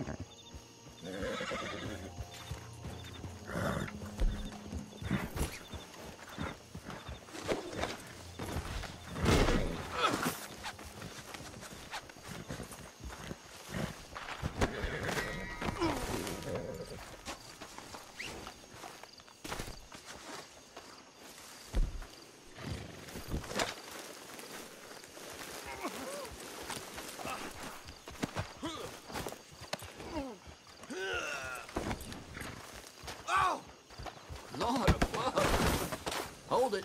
Okay. Lord above. Hold it.